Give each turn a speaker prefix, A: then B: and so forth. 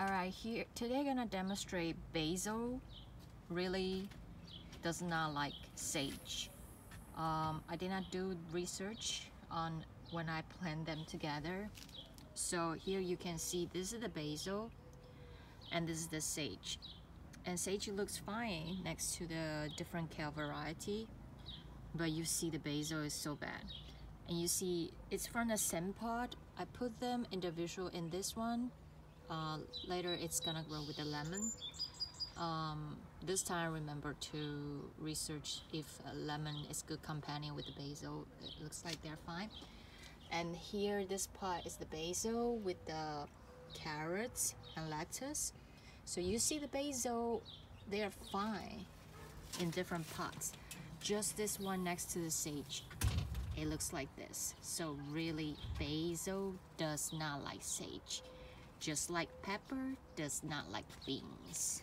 A: Alright, here today I'm gonna demonstrate basil really does not like sage. Um, I did not do research on when I plant them together. So here you can see this is the basil and this is the sage. And sage looks fine next to the different kale variety, but you see the basil is so bad. And you see it's from the same pot. I put them individual in this one uh, later it's gonna grow with the lemon. Um, this time remember to research if a lemon is good companion with the basil. It looks like they're fine. And here this pot is the basil with the carrots and lettuce. So you see the basil they're fine in different pots just this one next to the sage it looks like this. So really basil does not like sage just like pepper does not like beans.